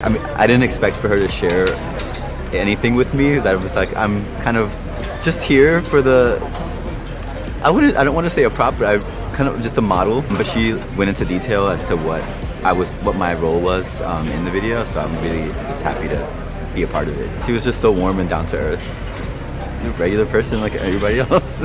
I mean, I didn't expect for her to share anything with me. That was like, I'm kind of just here for the. I wouldn't. I don't want to say a prop, but I kind of just a model. But she went into detail as to what I was, what my role was um, in the video. So I'm really just happy to be a part of it. She was just so warm and down to earth, just a regular person like everybody else.